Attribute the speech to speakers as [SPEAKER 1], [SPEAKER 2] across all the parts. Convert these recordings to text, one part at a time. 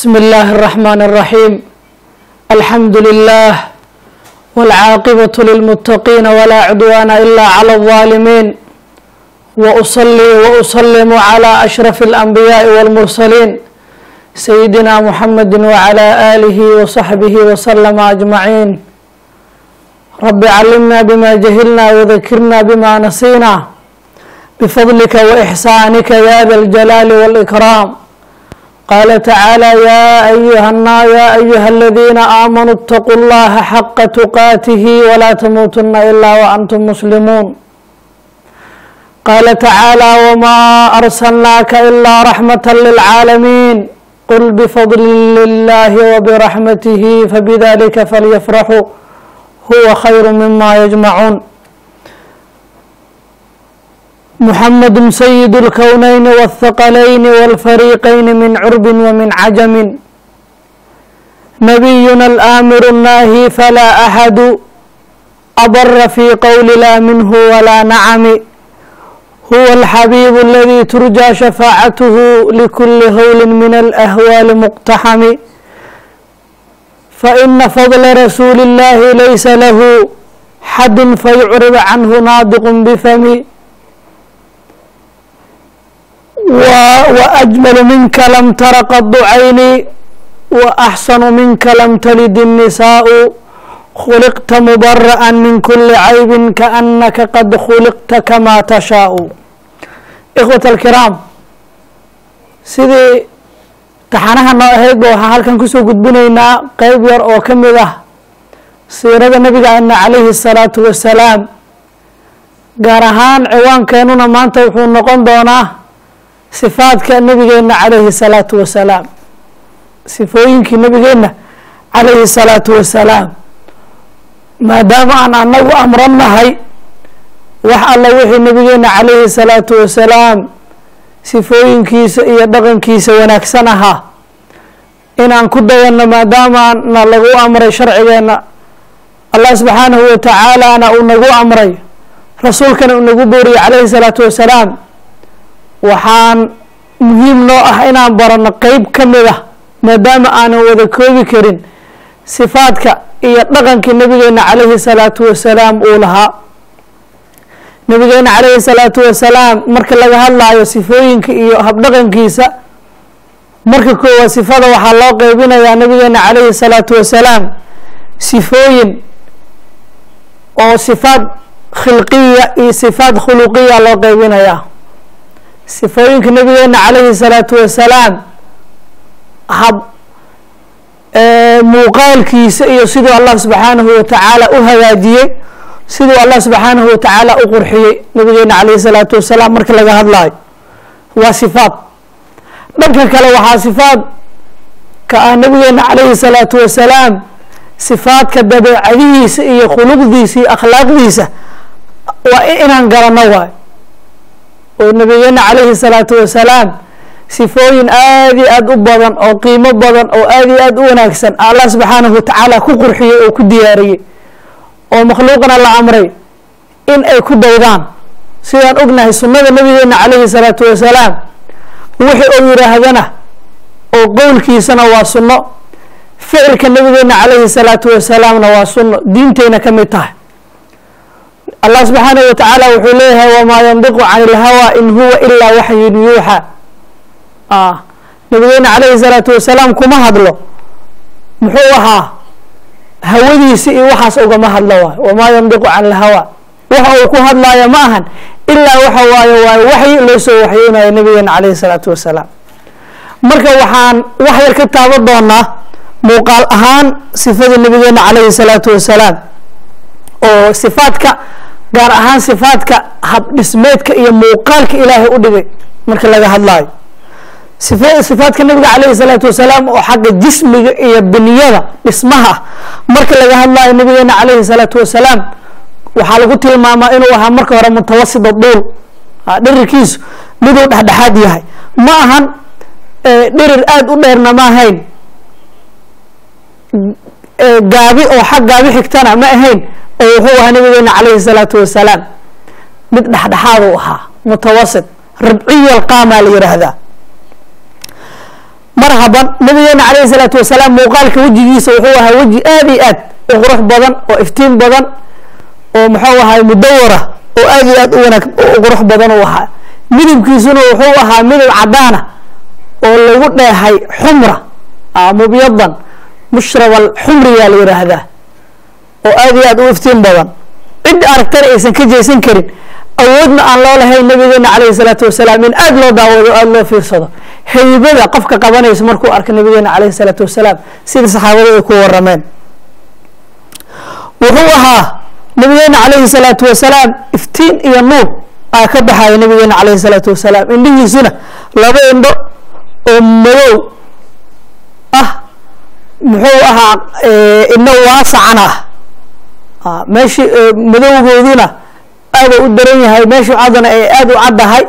[SPEAKER 1] بسم الله الرحمن الرحيم الحمد لله والعاقبة للمتقين ولا عدوان إلا على الظالمين وأصلي وأسلم على أشرف الأنبياء والمرسلين سيدنا محمد وعلى آله وصحبه وسلم أجمعين رب علمنا بما جهلنا وذكرنا بما نسينا بفضلك وإحسانك يا ذا الجلال والإكرام قال تعالى يا أيها يا أيها الذين آمنوا اتقوا الله حق تقاته ولا تموتن إلا وأنتم مسلمون. قال تعالى وما أرسلناك إلا رحمة للعالمين. قل بفضل الله وبرحمته فبذلك فليفرحوا هو خير مما يجمعون. محمد سيد الكونين والثقلين والفريقين من عرب ومن عجم. نبينا الآمر الناهي فلا أحد أضر في قول لا منه ولا نعم. هو الحبيب الذي ترجى شفاعته لكل هول من الأهوال مقتحم. فإن فضل رسول الله ليس له حد فيعرض عنه ناطق بفم وأجمل منك لم تر قد عيني وأحسن منك لم تلد النساء خلقت مبرأ من كل عيب كأنك قد خلقت كما تشاء إخوة الكرام sidii taxanaha noo ahaydba waxaan halkan kusoo gudbinaynaa qeyb yar oo ka mid ah siirada nabigeena calayhi الsalaatu wasalaam gaar ahaan ciwaankeenuna maanta wuxuu noqon doonaa sifaadka nabigeena calayhi salaatu wasalaam sifooyinkii nabigeena calayhi salaatu wasalaam. Maadaama aan anagu amran nahay wax alla wixii nabigeena calayhi salaatu wasalaam sifooyinkiisa iyo dhaqankiisa wanaagsan ahaa. Inaan ku dayano maadaamana lagu amray sharcigeena allah subxaanahu watacaalana uu nagu amray rasuulkana uu nagu booriyey calayhi salaatu wasalaam waxaan muhiim noo ah inaan barano qeyb ka mid ah maadaama aanan wada koobi karin sifaadka iyo dhaqankii nabigeena calayhi salaatu wasalaam uu lahaa. Nabigeena calayhi salaatu wasalaam marka laga hadlaayo sifooyinka iyo habdhaqankiisa marka koowaad sifada waxaa loo qeybinayaa nabigeena calayhi salaatu wasalaam sifooyin oo sifaad khilqiya iyo sifaad khuluqiya loo qeybinayaa sifooyinka nabigeena calayhi salaatu wasalaam hab muuqaalkiisa iyo siduu allah subxaanahu watacaala u hagaajiyey siduu allah subxaanahu watacaala u qurxiyey nabigeena calayhi salaatu wasalaam marka laga hadlaayo waa sifaad. Dhanka kale waxaa sifaad ka ah nabigeena calayhi salaatu wasalaam sifaadka dabeecadihiisa iyo khuluqdiisa iyo akhlaaqdiisa waa inaan garano waayo oo nabigeena calayhi salaatu wasalaam sifooyin aada iyo aada u badan oo qiimo badan oo aada iyo aada u wanaagsan allah subxaanahu watacaala ku qurxiyey oo ku diyaariyey. Oo makhluuqna la amray in ay ku daydaan sidaan ognahay sunnada nabigeena calayhi salaatu wasalaam wixi uu yihaahdana oo qowlkiisana waa sunno. Ficilka nabigeena calayhi salaatu wasalaamna waa sunno. Diinteyna ka mid tahay allah subxaanahu watacaala wuxuu leeyahay wamaa yandiqu can ilhawa in huwa ilaa waxyin yuuxa. Nabigeena calayhi salaatu wasalaam kuma hadlo. Muxuu ahaa hawadiisi iyo waxaas ugama hadlo waayo wamaa yandiqu can ilhawa waxa uu ku hadlaayo ma ahan ilaa waxa waayo waayo waxyi loo soo waxyeynayo nabigeena calayhi salaatu wasalaam. Marka waxaan wax yar ka taaban doonaa muuqaal ahaan sifada nabigeena calayhi salaatu wasalaam oo sifaadka gaar ahaan sifaadka habdhismeedka iyo muuqaalka ilaahay u dhigay marka laga hadlaayo. Sifaadka nabiga calayhi salaatu wasalaam oo xagga jismiga iyo biniyada dhismaha marka laga hadlaayo nabigeena calayhi salaatu wasalaam waxaa lagu tilmaamaa inuu ahaa marka hore mutawasida dhuul dhirirkiisu miduu dhexdhexaad yahay. Ma ahan dhirir aada u dheerna ma ahayn. Gaabi oo xag gaabi xigtana ma ahayn oo wuxuu ahaa nabigeena calayhi salaatu wasalaam. Mid dhexdhexaad u ahaa mutawasit rabciya alqaamaa la yidhaahdaa marhaban nabigeena calayhi salaatu wasalaam muuqaalka wejigiisa wuxuu ahaa weji aada iyo aad u qurux badan oo iftiin badan oo muxuu ahay mudawara oo aada iyo aad u wanaag u qurux badan uu ahaa. Midabkiisuna wuxuu ahaa midab cadaana oo lagu dheehay xumra mubyadan mushrab alxumriyaa la yiraahdaa oo aada iyo aad u iftiin badan. Cidda aragtana aysan ka jeysan karin. Awoodna aan loo lahayn nabigeena calayhi salaatu wasalaam in aada loo daawado o aada loo fiirsado. Haybada qofka qabanaysa markuu arka nabigeena calayhi salaatu wasalaam sida saxaabada ay ku warameen wuxuu ahaa nabigeena calayhi salaatu wasalaam iftiin iyo nuur aa ka baxaya nabigeena calayhi salaatu wasalaam. Indhihiisuna laba indho oo madow ah muxuu ahaa indho waasacana ah meeshii madowgooduna aada u daran yahay meeshu caddana ay aada u caddahay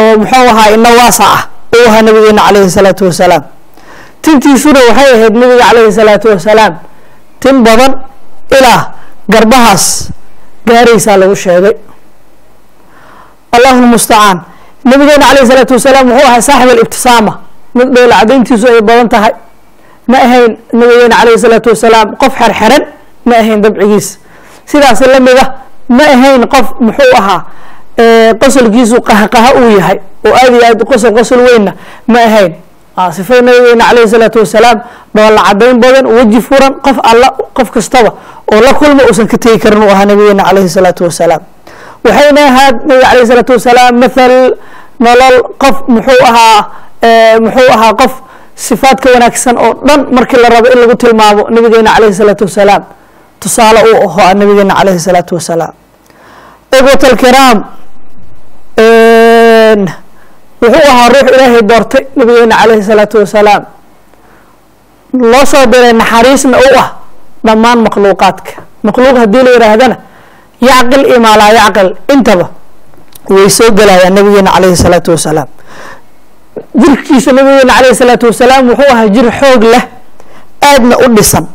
[SPEAKER 1] oo muxuu ahaa indho waasac ah uu ahaa nabigeena calayhi salaatu wasalaam. Tintiisuna waxay ahayd nabiga calayhi salaatu wasalaam tin badan ilaa garbahaas gaaraysaa lagu sheegay. Allahu mustacaan nabigeena calayhi salaatu wasalaam wuxuu ahaa saaxib alibtisaama mid dhoola cadayntiisu ay badan tahay. Ma ahayn nabigeena calayhi salaatu wasalaam qof xerxeran ma ahayn dabcigiisa la mid ah ma ahayn qof muxuu ahaa qosolkiisu qahqaha uu yahay oo aada iyo aad qosol qosol weynna ma ahayn. Sifada nabigeena calayhi salaatu wasalaam dhoola cadayn badan weji furan qof alla qof kastaba oo la kulma uusan ka tegi karin uu ahaa nabigeena calayhi salaatu wasalaam. Waxayna ahaad nabiga calayhi salaatu wasalaam mathal nolol qof muxuu ahaa muxuu ahaa qof sifaadka wanaagsan oo dhan markii la rabo in lagu tilmaamo nabigeena calayhi salaatu wasalaam tusaale uu ahaa nabigeena calayhi salaatu wasalaam. Ikhwat alkiraam wuxuu ahaa ruux ilaahay doortay nabigeena calayhi salaatu wasalaam. Loo soo diray naxariisna u ah dhammaan makhluuqaadka. Makhluuq haddii la yihaahdana yacqil iyo maa yacqil. Intaba way soo gelayaan nabigeena calayhi salaatu wasalaam. Jirkiisa nabigeena calayhi salaatu wasalaam wuxuu ahaa jir xoog leh aadna u dhisan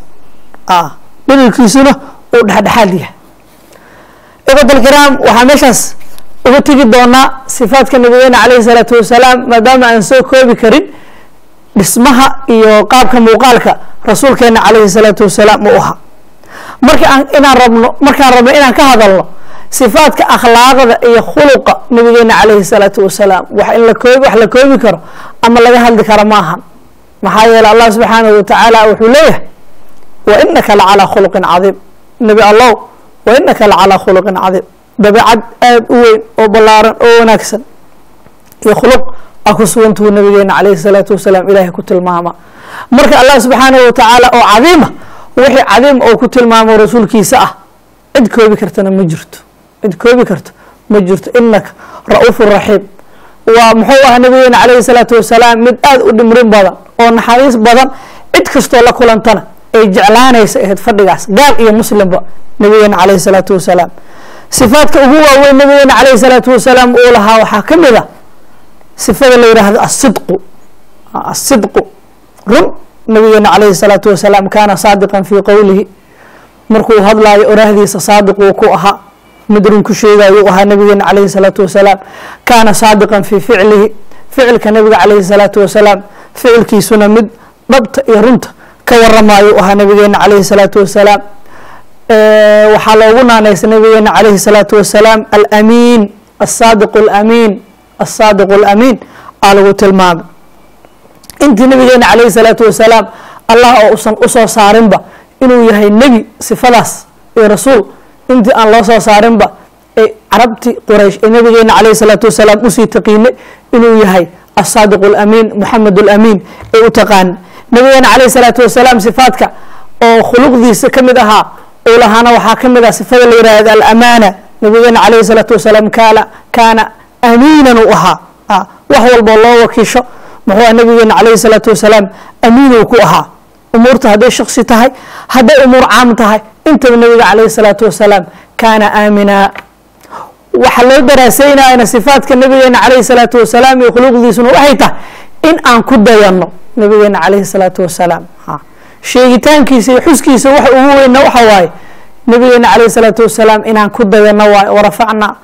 [SPEAKER 1] dhidilkiisuna uu dhexdhexaad yahay. Ikhwat alkiraam waxaa meeshaas uga tegi doonaa sifaadka nabigeena calayhi salaatu wasalaam maadaama aan soo koobi karin dhismaha iyo qaabka muuqaalka rasuulkeena calayhi salaatu wasalaam u ahaa. Marka aan inaan rabno markaan rabno inaan ka hadalno sifaadka akhlaaqda iyo khuluqa nabigeena calayhi salaatu wasalaam wax in la koobi wax la koobi karo ama laga hadli karo maahan. Maxaa yeele allah subxaanahu watacaala wuxuu leeyahay wa inaka lacalaa khuluqin cadiim nabi allow wa inaka lacalaa khuluqin cadiim dabeecad aada u weyn oo ballaaran oo wanaagsan iyo khuluq a ku sugantuhu nabigeena calayhi salaatu wasalaam ilaahay ku tilmaama marka allah subxaanahu watacaala oo cadiima wixii cadiim oo ku tilmaamo rasuulkiisa ah cid koobi kartana ma jirto cid koobi karto ma jirto inaka ra'uufu raxiim waa muxuu ah nabigeena calayhi salaatu wasalaam mid aada u dhimrin badan oo naxariis badan cid kastoo la kulantana ay jeclaanaysa ahayd fadhigaas gaal iyo muslimba nabigeena calayhi salaatu wasalaam. Sifaadka ugu waaweyn nabigeena calayhi salaatu wasalaam uu lahaa waxaa ka mid a sifada la yidhaahdo asidqu asidqu run nabigeena calayhi salaatu wasalaam kaana saadiqan fii qowlihi markuu hadlaayo oraahdiisa saadiquu ku ahaa. Mid run ku sheegayo u ahaa nabigeena calayhi salaatu wasalaam. Kaana saadiqan fii ficlihi. Ficilka nabiga calayhi salaatu wasalaam ficilkiisuna mid dhabta iyo runta ka waramayo ahaa nabigeena calayhi salaatu wasalaam. Waxaa loogu naanaysa nabigeena calayhi salaatu wasalaam alamiin asaadiq alamiin asaadiq alamiin aa lagu tilmaamay. Intii nabigeena calayhi salaatu wasalaam allah oo usan u soo saarinba inuu yahay nebi sifadaas iyo rasuul intii aan loo soo saarinba ee carabti quraysh ee nabigeena calayhi salaatu wasalaam u sii taqiinay inuu yahay asaadiq alamiin moxamed alamiin ee u taqaana nabigeena calayhi salaatu wasalaam sifaadka oo khuluqdiisa ka mid ahaa uu lahaana waxaa ka mid ah sifada la yihahda alamaana. Nabigeena calayhi salaatu wasalaam kaana kaana amiinan u ahaa. Wax walboo loo wakiisho. Muxuu ah nabigeena calayhi salaatu wasalaam amiinuu ku ahaa. Umuurta hadday shaksi tahay hadday umuur caam tahay intaba nabiga calayhi salaatu wasalaam kaana aamina waxaa loo daraaseynayana sifaadka nabigeena calayhi salaatu wasalaam iyo khuluqdiisuna waxay tahay in aan ku dayano nabigeena calayhi salaatu wasalaam. Sheegitaankiisa iyo xuskiisa waxa ugu weynna waxa waaye nabigeena calayhi salaatu wasalaam inaan ku dayano waayo warafacna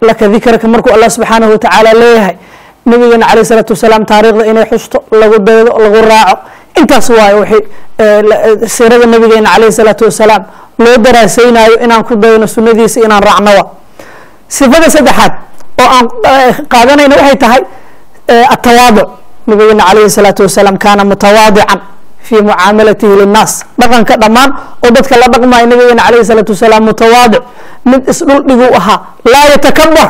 [SPEAKER 1] laka dikraka markuu allah subxaanahu watacaala leeyahay. Nabigeena caleyh isalaatu wasalaam taariikhda inay xusto lagu daydo lagu raaco intaas waayo waxay siirada nabigeena caleyhi salaatu wasalaam loo daraaseynayo inaan ku dayno sunadiisa inaan raacnowa sifada saddexaad oo aan qaadanayna waxay tahay atawaaduc nabigeena caleyhi salaatu wasalaam kaana mutawaadican fi mucaamalatihi linnaas. Dhaqanka dhammaan oo dadka la dhaqmayo nabigeena caleyhi salaatu wasalaam mutawaadic. Mid isdhul dhigu ahaa laa yatakabar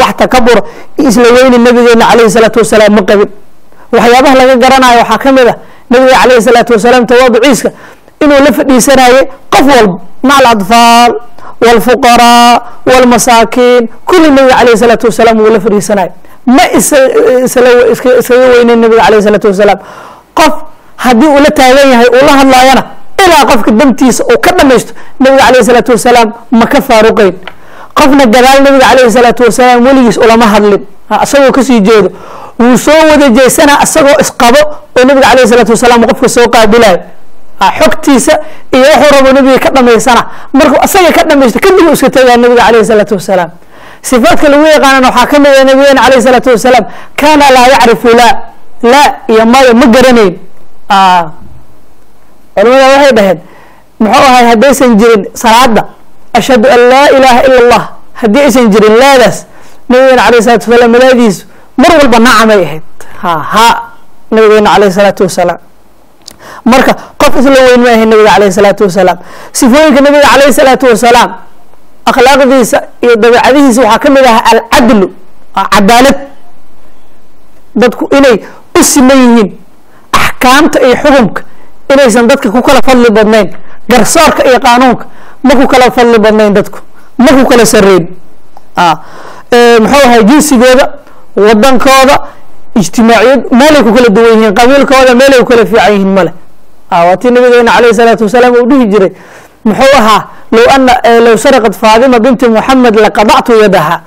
[SPEAKER 1] wax takabura isla weyni nabigeena caleyhi salaatu wasalaam ma qabin. Waxyaabaha laga garanayo waxaa ka mid ah nabiga caleyhi salaatu wasalaam tawaaduciiska inuu la fadhiisanayay qof walba maca aladfaal wاlfuqaraa wاlmasaakiin kulli nabiga caleyhi salaatu wasalaam wuu la fadhiisanayo ma iskaga weyneyn nabiga caleyhi salaatu wasalaam. Qof haddii uu la taagan yahay uu la hadlaayana ilaa qofka dantiisa uu ka dhamaysto nabiga caleyhi salaatu wasalaam ma ka faaruqeyn. Qofna gadaal nabiga caleyhi salaatu wasalaam weligiis ulama hadlin. Isagoo ka sii jeedo. Wuu soo wada jeesanaa isagoo isqabo oo nabiga caleyhi salaatu wasalaam qofka soo qaabilayo xogtiisa iyo wuxuu rabo nabiga ka dhamaysana. Markuu isaga ka dhamaysto kadib iska tegaa nabiga caleyhi salaatu wasalaam sifaadka lagu yaqaanana waxaa ka mid ah nabigeena caleyhi salaatu wasalaam kaana laa yacrifu laa laa iyo maya ma garanayn. Culamada waxay dhaheen muxuu ahay haddaysan jirin salaada ashhadu an laa ilaaha ila allah haddii aysan jirin laadaas nabigeena caleyhi salatu wasalaam malaadiisu mar walba nacamay ahayd. Ha ha nabigeena caleyhi salaatu wasalaam. Marka qof isla weyn ma ahayn nabiga caleyhi salaatu wasalaam. Sifooyinka nabiga caleyhi salaatu wasalaam akhlaaqdiisa iyo dabeecadihiisa waxaa ka mid ah alcadlu cadaalad. Dadku inay u siman yihiin axkaamta iyo xukumka inaysan dadka ku kala fadli badnayn garsoorka iyo qaanuunka ma ku kala fadli badnayn dadku ma ku kala sareyn muxuu ahay jinsigooda wadankooda ijtimaaciyad meelay ku kala duwan yihiin qabiilkooda meelay ku kala fiican yihiin male waa tii nabigeena caleyhi salaatu wasalaam uu dhihi jiray muxuu ahaa low saraqat faadima binti muxamed laqadactu yadaha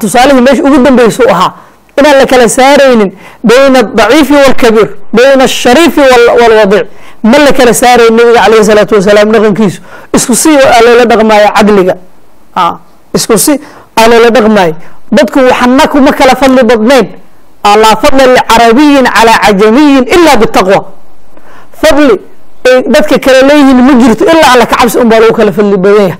[SPEAKER 1] tusaalihii meesha ugu dambeysa u ahaa inaan la kala saaraynin bayna adaciifi walkabiir bayna ashariifi walwadiic ma la kala saarayn nabiga caleyhi salaatu wasalaam dhaqankiisu isku si aa loola dhaqmaayo cadliga isku si aa loola dhaqmaayo dadku waxana kuma kala fadli badnayn laa fadla licarabiyin calaa cajamiyin ila bitaqwa fadli ay dadka kale leeyihiin ma jirto ilaa alla ka cabsi un lagu kala fadli badan yahay.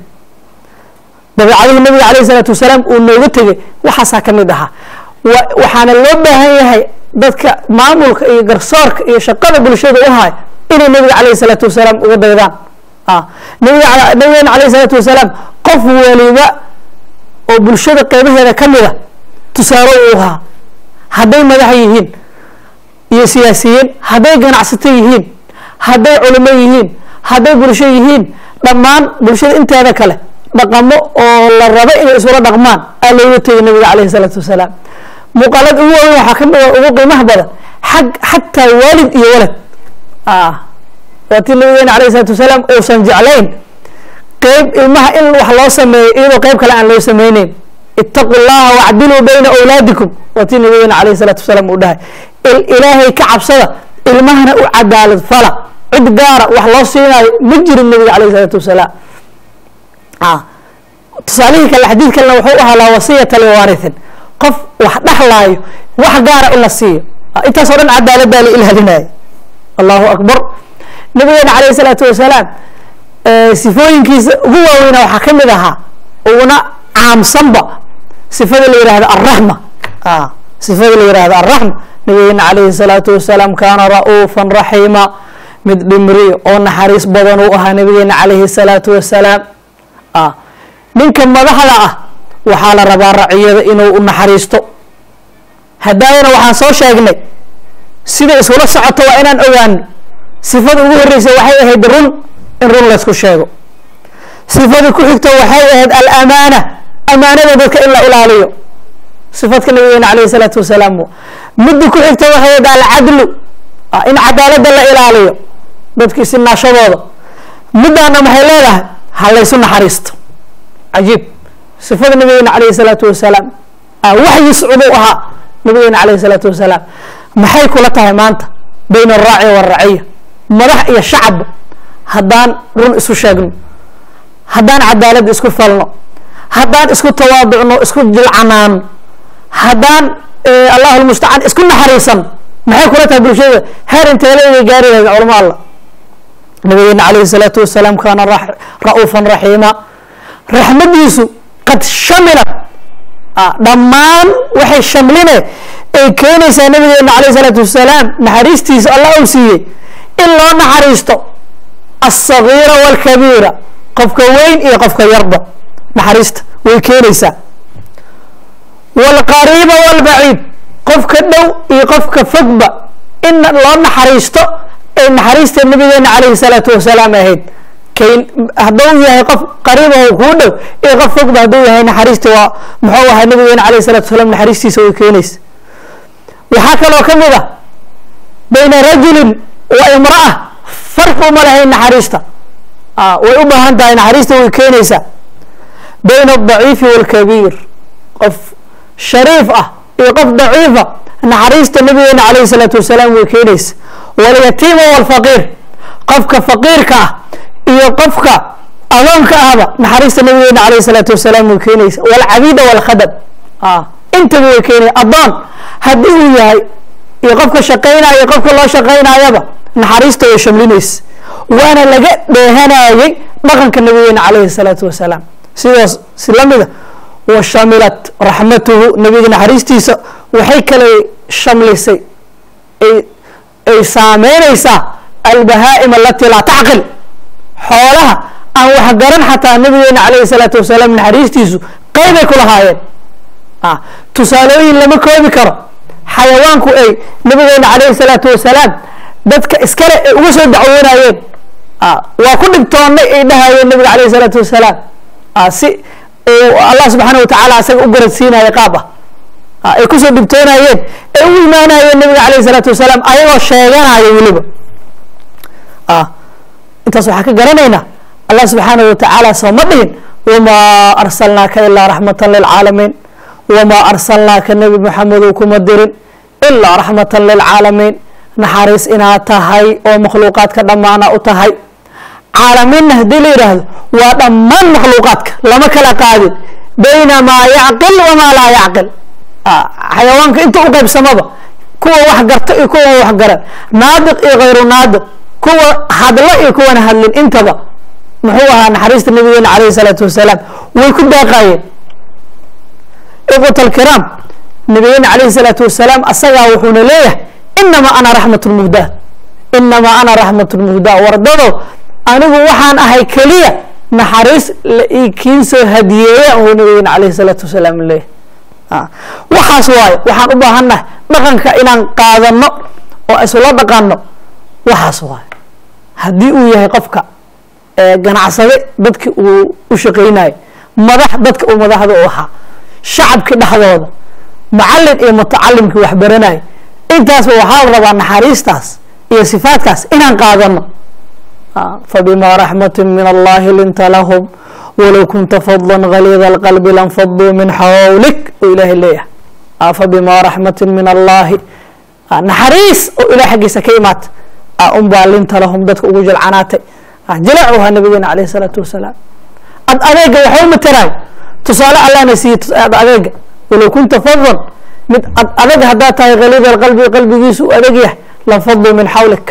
[SPEAKER 1] Dabeecadihii nabiga caleyhi salaatu wasalaam uu nooga tegay waxaasaa ka mid ahaa. Waxaana loo baahan yahay dadka maamulka iyo garsoorka iyo shaqada bulshada u haay inay nabiga caleyhi salaatu wasalaam uga daydaan. Nabigeena caleyhi salaatu wasalaam qof waliba oo bulshada qeybaheeda ka mid a tusaale uu ahaa hadday madax yihiin iyo siyaasiyiin hadday ganacsato yihiin hadday culimo yihiin hadday bulsho yihiin dhammaan bulshada inteeda kale dhaqamo oo la rabo inay isula dhaqmaan aa looga tegay nabiga caleyhi salaatu wasalaam. Muuqaalad ugu waaweyn waxaa ka mid a ugu qiimaha badan xag xataa waalid iyo walad. Waa tii nabigeena caleyhi salaatu wasalaam uusan jeclayn qeyb ilmaha in wax loo sameeyo iyadoo qeyb kale aan loo sameyneyn itaqu llaha wacdiluu bayna awlaadikum waa tii nabigeena caleyhi salaatu wasalaam uu dhahay. Ilaahay ka cabsada ilmahana u cadaalad fala cid gaara wax loo siinaayo ma jirin nabiga caleyhi salaatu wasalaam. Tusaalihii kale xadiid kalena wuxuu ahaa laa wasiyata liwaarihin qof wax dhaxlaayo wax gaara in la siiyo. Intaas o dhan cadaaladdaa la ilaalinaya allahu akbar. Nabigeena caleyhi salaatu wasalaam sifooyinkiisa ugu waaweyna waxaa ka mid ahaa uguna caamsanba sifada la yihahdo alraxma sifada la yihahdo alraxma nabigeena caleyhi salaatu wasalaam kaana ra'uufan raxiima mid dhimri oo naxariis badan uu ahaa nabigeena caleyhi salaatu wasalaam. Ninka madaxda ah waxaa la rabaa raciyada inuu u naxariisto. Hadaayana waxaan soo sheegnay sida isula socoto waa inaan ogaano sifada ugu horeysa waxay ahayd run in run laysku sheego. Sifada ku xigto waxay ahayd alamaana amaanada dadka in la ilaaliyo. Sifadka nabigeena caleyhi salaatu wasalaam midda ku xigta waxay ahayd alcadlu in cadaalada la ilaaliyo dadkii sinaashadooda midaana maxay leedahay? Ha laysu naxariisto. Cajiib. Sifada nabigeena caleyhi salaatu wasalaam. Waxyi socdu ahaa nabigeena caleyhi salaatu wasalaam. Maxay kula tahay maanta? Bayna araaci waraciya madax iyo shacabba haddaan run isu sheegno. Haddaan cadaaladda isku falno. Haddaan isku tawaaducno isku jilcanaano haddaan allahu lmustacaan isku naxariisan. Maxay kula tahay bulshada? Heer inteeday gaari lahayd culama allah nabigeena calayhi salaatu wasalaam kaana ra'uufan raxiima raxmadiisu qad shamilat dhammaan waxay shamline ay keenaysaa nabigeena calayhi salaatu wasalaam naxariistiisa allah uu siiyey in loo naxariisto alsagiira walkabiira qofka weyn iyo qofka yarba naxariista way keenaysaa. Walqariiba walbaciid qofka dhow iyo qofka fogba in loo naxariisto ay naxariista nabigeena calayhi salaatu wasalaam ahayd. Kayn hadduu yahay qof qariib oo kuu dhow iyo qof fogba hadduu yahay naxariista waa muxuu ahay nabigeena calayhi salatu wasalaam naxariistiisa way keenaysa. Waxaa kaloo ka mid a bayna rajulin wa imra'a farqi uma lahayn naxariista. Way u baahan tahay naxariista way keenaysaa bayna adaciifi walkabiir qof shariif ah iyo qof daciifa naxariista nabigeena calayhi salaatu wasalaam way keenaysa. Walyatiima walfaqiir qofka faqiirka ah iyo qofka adoonka ahba naxariista nabigeena calayhi salaatu wasalaam way keenaysa. Walcabida walkhadab intaba way keenaya adoon haddii uu yahay iyo qofka shaqaynaya qofka loo shaqaynayaba naxariista way shamlinaysa. Waana laga dheehanayay dhaqanka nabigeena calayhi salaatu wasalaam. Sidaas si lamida wa shamilat raxmatuhu nabiga naxariistiisa waxay kale shamlisay. Ay ay saameynaysaa albahaa'im alati laa tacqil xoolaha aan wax garan xataa nabigeena calayhi salaatu wasalaam naxariistiisu qeybay ku lahaayeen. Tusaalooyin lama koobi karo. Xayawaanku ay nabigeena calayhi salaatu wasalaam dadka iskale ay uga soo dacwoonayeen waa ku dhibtoonnay ay dhahayeen nabiga calayhi salaatu wasalaam. Si allah subxaana watacaala asaga u garadsiinaya qaab ah. Ay ku soo dhibtoonayeen ay u imaanayeen nabiga calayhi salaatu wasalaam ayagoo sheeganaya weliba. Intaas waxaa ka garanaynaa allah subxaana watacaala soo ma dhihin wamaa arsalnaaka ilaa raxmatan lilcaalamiin wamaa arsalnaaka nebi maxamedow kuma dirin ilaa raxmatan lilcaalamiin naxariis inaad tahay oo makhluuqaadka dhammaana u tahay caalamiinna haddii la yidhaahdo waa dhammaan makhluuqaadka. Lama kala qaadin. Bayna maa yacqil wamaa laa yacqil. Xayawaanka inta u kuwa wax garta iyo kuwa wax garan. Naadiq iyo hayru naadiq kuwa hadlo iyo kuwana hadlin intaba muxuu ahaa naxariista nabigeena calayhi salaatu wasalaam way ku daaqayeen. Iqwat alkiraam nabigeena calayhi salaatu wasalaam asagaa wuxuuna leeyahay inamaa ana raxmat lmuhdaa inamaa ana raxmat lmuhdaa wardado anigu waxaan ahay keliya naxariis la ikiin soo hadiyeeya uu nabigeena calayhi salaatu wasalaam leeyahay waxaas waayo waxaan u baahannahay dhaqanka inaan qaadano oo isula dhaqano waxaas waayo haddii uu yahay qofka ganacsade dadki uu u shaqaynayo madax dadka uu madaxda u ahaa shacabki dhexdooda macalin iyo mutacalimkii wax baranayo intaasba waxaa la rabaa naxariistaas iyo sifaadkaas inaan qaadano fabima raxmati min allahi linta lahum walow kunta fadla galiida alqalbi lanfaduu min xawlik oo ilaahay leeyahay fabima raxmati min allahi naxariis oo ilah xaggiisa ka imaata unbaa linta lahum dadka ugu jilcanaatay jilaacuhaa nabigeena calayh isalaatu wasalaam ad adeega waxba mataraay tusaale allahna siiye ad adeega walow kunta fadlan mid ad adag haddaad tahay khaliida alqalbi qalbigiisu u adag yahay lanfaduu min xawlik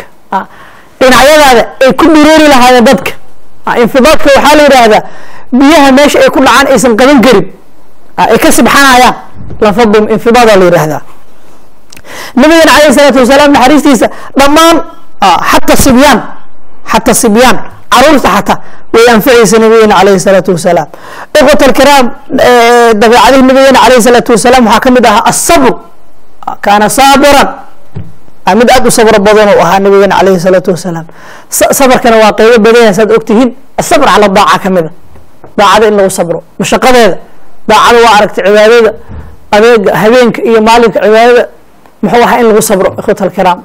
[SPEAKER 1] dhinacyadaada ay ku dhureeri lahaayeen dadka. Infidaadka waxaa la yidhaahdaa biyaha meesha ay ku dhacaan aysan qaban karin. Ay ka sibxanayaan. Lanfaduu infidaada la yidhaahdaa. Nabigeena calayh isalaatu wasalaam naxariistiisa dhammaan xata sibyaan xata sibyaan carruurta xataa way anficaysa nabigeena calayhi salaatu wasalaam. Ikhwat alkiraam dabeecadihi nabigeena calayhi salaatu wasalaam waxaa ka mid ahaa asabr kaana saabiran mid aada u sabro badan u ahaa nabigeena calayhi salaatu wasalaam. Sabarkana waa qeybo badanya saad ogtihiin. Asabr cala daaca kamida daacada in lagu sabro mashaqadeeda. Daacada waa aragtay cibaadada adeega habeenka iyo maalinka cibaadada. Muxuu ahaa in lagu sabro ikhwat alkiraam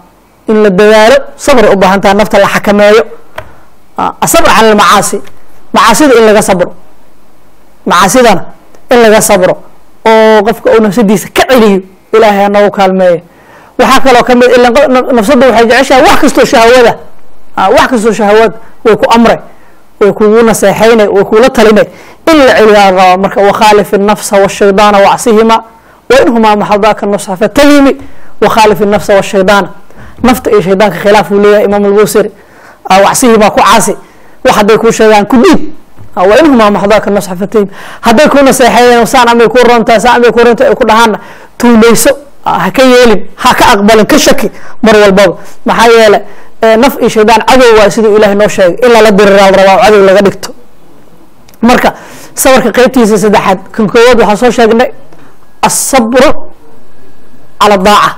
[SPEAKER 1] in la dadaalo sabray u baahan taha nafta la xakameeyo. Asabr cala almacaasi. Macaasida in laga sabro. Macaasidana in laga sabro. Oo qofka uu nafsadiisa ka celiyo ilaahay hanagu kaalmeeyo waxaa kaloo kamid nafsadda waxay jeceshahay wax kastoo shahawada wax kastoo shahawad way ku amray way kugu naseexeynay way kula talinay in la celiyaa rabaa marka wakhaalif الnafsa wالshaydaana wacsihima wainhumaa maxadaaka nusxa fatalimi wakhaalif الnafsa washaydaana nafta iyo shaydaanka khilaaf uu leeyahay imaam albusiri wacsihimaa ku caasi wax hadday kuu sheegaan ku dhiib wainhumaa maxdaaka nusxa fatalimi hadday kuu naseexeeyeen saan amay kuu rontaa saan amay kuu rontaa ay ku dhahaana tuumayso ha ka yeelin ha ka aqbalin ka shaki mar walbaba maxaa yeele naf iyo shaydaan cadow waa siduu ilahay noo sheegay. In lala diriraa la rabaa cadow laga dhigto. Marka sabarka qeybtiisa saddexaad kan koowaad waxaa soo sheegnay asabru cala daaca.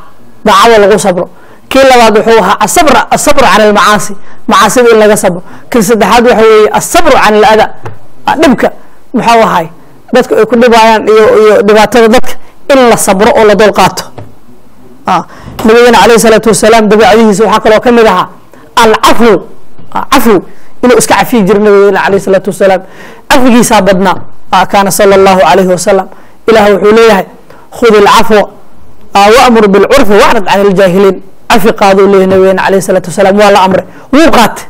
[SPEAKER 1] Daacada lagu sabro. Kii labaad wuxuu ahaa asabr asabru can almacaasi. Macaasida in laga sabro. Kan saddexaad waxa weeye asabru can alada. Dhibka muxuu ahay? Dadka ay ku dhibayaan iyo iyo dhibaatada dadka in la sabro oo la dul qaato nabigeena alayh isalaatu wasalaam dabiicadihiisa waxaa kaloo ka mid ahaa alcafw cafw inuu iska cafiyi jira nabigeena alayh isalaatu wasalaam. Cafigiisaa badnaa kaana sala allahu alayhi wasalam. Ilah wuxuu leeyahay khud ilcafwa wamur bilcurfi wacrad can iljaahiliin cafi qaadou leeyahy nabigeena alayh isalaatu wasalaam waa la amray wuu qaatay.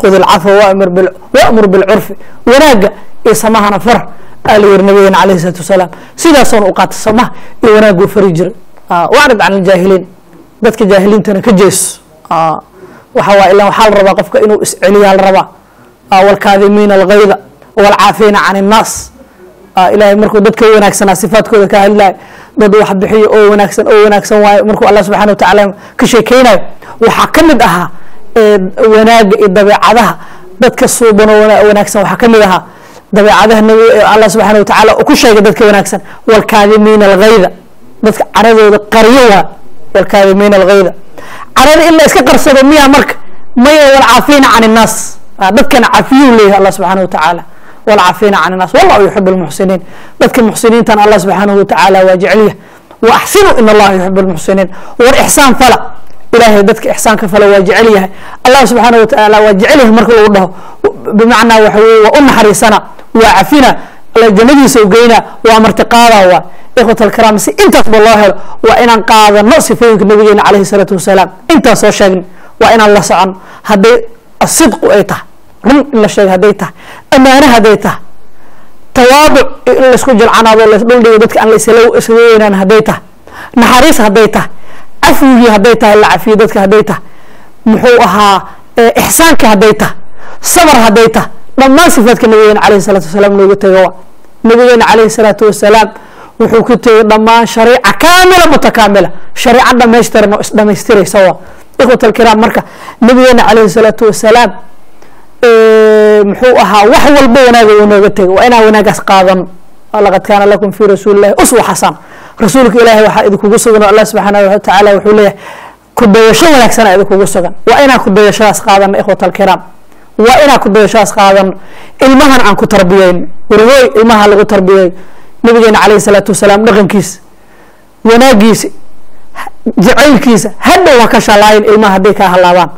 [SPEAKER 1] Khud ilcafwa wamur bil wamur bilcurfi wanaaga iyo samahana far. Aa la yiri nabigeena alayh isalaatu wasalaam sidaasoona u qaatay samaha iyo wanaaguu fari jiray wacrid can iljaahiliin dadka jaahiliintana ka jeeso. Waxa waa ilan waxaa la rabaa qofka inuu isceliyaa la rabaa wlkaadimiina algayda wlcaafiina can innaas ilahay markuu dadka wanaagsanaa sifaadkooda ka hadlayo dad wax bixiyo oo wanaagsan oo wanaagsan waayo markuu allah subxana watacaala ka sheekeynayo waxaa ka mid ahaa wanaaga iyo dabeecadaha. Dadka suubanoo wanaagsan waxaa ka mid ahaa dabeecadaha nabi allah subxaana watacaala uu ku sheegay dadka wanaagsan wlkaadimiina algayda dadka caradooda qaryo waa wlkaadimiina algayda carada in la iska qarsado miyaa marka maya walcaafiina can innaas dadkana cafiyuu leeyahay allah subxaana watacaala walcaafiina can innaas wallahu yuxib lmuxsiniin dadka muxsiniintan allah subxaanahu watacaala waa jecelya wa in allaha yuxib lmuxsiniin war ixsaan fala. Ilahay dadka ixsaanka fala waa jecel yahay. Allah subxaana watacaala waa jecel yahay marka lagu dhaho. Bimacnaa waxa weye waa u naxariisana waa cafina alla jannadiisa u geyna waa martiqaada waa ikhwat alkiraam si intaasba loo helo waa inaan qaadano sifooyinka nabigeena calayhi salaatu wasalaam. Intaan soo sheegna waa inaan la socono hadday asidqu ay tahay run in la sheega hadday tahay ammaane hadday tahay tawaaduc in la isku jilcanaado lasdhuldhigo dadka aan laisla weynaan hadday tahay naxariis hadday tahay cafwigii hadday tahay la cafiyo dadka hadday tahay muxuu ahaa ixsaanka hadday tahay sabar hadday tahay dhammaan sifaadka nabigeena calayhi salaatu wasalaam looga tego nabigeena calayhi salaatu wasalaam wuxuu ku tegay dhammaan shariica kaamila mutakaamila. Shariica dhamaystiran isdhamaystiraysa waa. Ikhwat alkiraam marka nabigeena calayhi salaatu wasalaam muxuu ahaa wax walba wanaaga uu nooga tegay. Waa inaan wanaagaas qaadano laqad kaana lakum fi rasuuli illahi uswa xasan rasuulka ilaahay waxaa idinkugu sugan. Oo allah subxaanahu watacaala wuxuu leeyahay kudayasho wanaagsana idinkugu sugan. Waa inaan kudayashadaas qaadano ikhwat alkiraam waa inaan kudayashadaas qaadano ilmahan aan ku tarbiyeyn. Warhooy ilmaha lagu tarbiyey. Nabigeena calayhi salaatu wasalaam dhaqankiisa wanaagiisa jacaylkiisa hadhow ha ka shalaayin ilmaha hadday kaa halaabaan.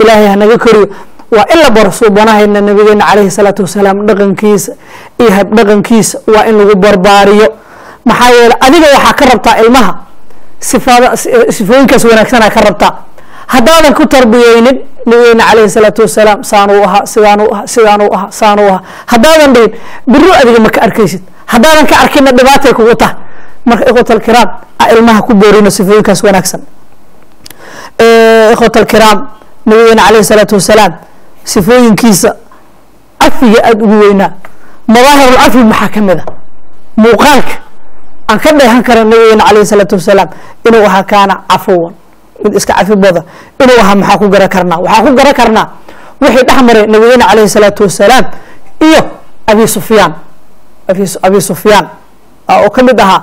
[SPEAKER 1] Ilaahay hanaga koriyo. Waa in la baro suubanahayna nabigeena calayhi salaatu wasalaam dhaqankiisa iyo habdhaqankiisa waa in lagu barbaariyo. Maxaa yeele adiga waxaa ka rabtaa ilmaha sifaada sifooyinkaas wanaagsana ka rabtaa haddaadan ku tarbiyeynin nabigeena calayhi salaatu wasalaam saanuu ahaa sidaanuu ahaa sidaanuu ahaa saanuu ahaa haddaadan dhihin biro adiga ma ka arkaysid. Haddaadan ka arkina dhibaatay kugu tahay marka ikhwat alkiraam a ilmaha ku boorino sifooyinkaas wanaagsan. Ikhwat alkiraam nabigeena calayhi salaatu wasalaam sifooyinkiisa cafiga aada ugu weynaa. Madaahirul cafi maxaa ka mid a muuqaalka aan ka dheehan kara nabigeena calayhi salaatu wasalaam inuu ahaa kaana cafuwan mid iska cafi badan inuu ahaa maxaa ku garan karnaa? Waxaa ku garan karnaa wixii dhex maray nabigeena calayhi salaatu wasalaam iyo abi sufyaan. Abi sufyaan. Oo ka mid ahaa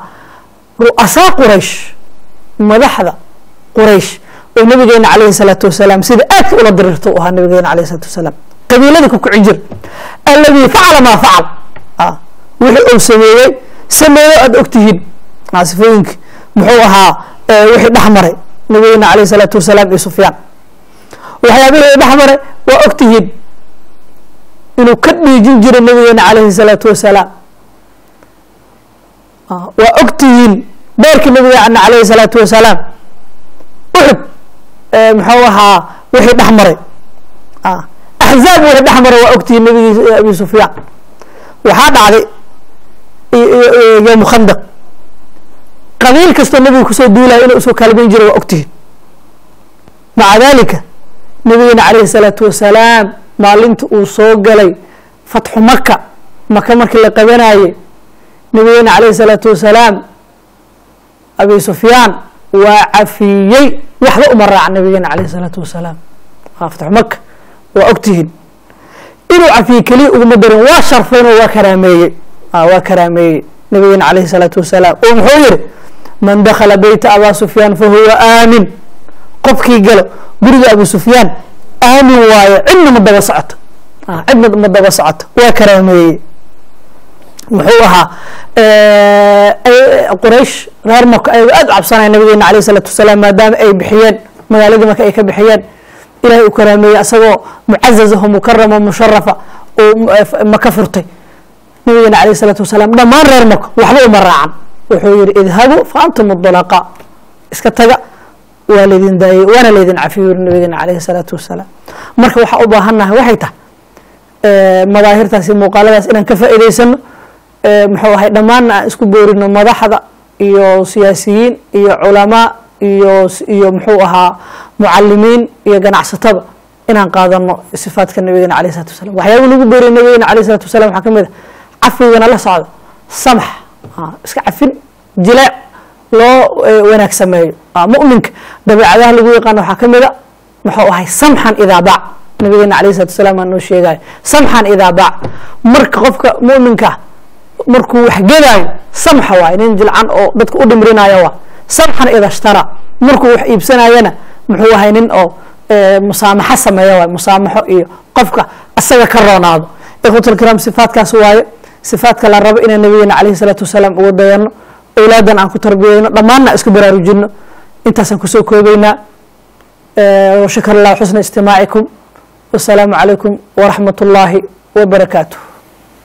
[SPEAKER 1] ru'asaa quraysh madaxda quraysh oo nabigeena calayhi salaatu wasalaam sida aadka ula diriirta u ahaa nabigeena calayhi salaatu wasalaam. Qabiilada ku kici jir. Alladii facala maa facal wixii uu sameeyey sameeyo aada ogtihiin sifooyinki muxuu ahaa wixii dhex maray nabigeena calayhi salaatu wasalaam iyo sufyaan. Waxyaabihii dhex maray waa ogtihiin inuu ka dhiijin jiray nabigeena calayhi salaatu wasalaam. Waa ogtihiin beerkii nabigeena calayhi salaatu wasalaam. Uxud muxuu ahaa wixii dhex maray. Axzaab wixii dhex maray waa ogtihiin nabigii abi sufyaan. Waxaa dhacday yowmu khandaq qabiil kastoo nabiga ku soo duulaya inuu u soo kaalmayn jiray waa ogtihin maca dalika nabigeena calayhi salaatu wasalaam maalinta uu soo galay fatxu maka maka markii la qabanayey nabigeena calayhi salaatu wasalaam abi sufyaan waa cafiyey waxba uma raaca nabigeena calayhi salaatu wasalaam fatxu maka waa ogtihiin inuu cafiyey keliya uguma darin waa sharfayn oo waa karaameeyey waa karaameeyey nabigeena calayhi salaatu wasalaam oo muxuu yihi man dakala beyta abaa sufyaan fahuwa aamin. Qofkii galo guriga abu sufyaan aamin waayo cidna ma daba socoto. Cidna ma daba socoto. Waa karaameeyey. Muxuu ahaa quraysh reer maka ayagoo aada u cabsanaya nabigeena alayh isalaatu wasalaam maadaama ay bixiyeen magaaladii marka ay ka bixiyeen. Ilahay uu karaameeyey asagoo mucazazaho mukaramo musharafa oo maka furtay. Nabigeena alayh isalaatu wasalaam dhammaan reer maka waxba uma raacan wuxuu yihi idhabuu fa antum dulaqa iska taga waa laydin daayey waana laydin cafiy yuri nabigeena alayhi salaatu wasalaam. Marka waxaa u baahannahay waxay tahay madaahirtaasi muuqaaladaas inaan ka faa'iidaysano muxuu ahay dhammaanna aan isku boorino madaxda iyo siyaasiyiin iyo culamaa iyo iyo muxuu ahaa mucalimiin iyo ganacsatada inaan qaadano sifaadka nabigeena alayh salatu wasalam waxyaaba lagu booriya nabigeena alayh salatu wasalam waxaa ka mid a cafigana la socdo samax iska cafin. Jileec loo wanaag sameeyo muminka dabeicadaha lagu yaqaano waxaa ka mid a muxuu ahay samxan idaa nabigeena alayh salatu wasalaam aa noo sheegayo samxan idaa marka qofka muminka markuu waxgedaayo samxa waay nin jilcan oo dadka u dhimrinaya waa. Samxan ida shtara markuu wax iibsanayana muxuu ahay nin oo musaamaxo sameeya waay musaamaxo iyo qofka asaga ka roonaado. Ikhwatlkiraam sifaatkaas waaye sifaadka la rabo inaan nabigeena alayhi salaatu wasalaam uga dayano awlaadan aan ku tarbiyeyno dhammaanna isku baraarujino intaasaan ku soo koobeynaa shakr allah xusna istimaacikum. Wasalaamu calaykum waraxmat ullaahi wabarakaatuh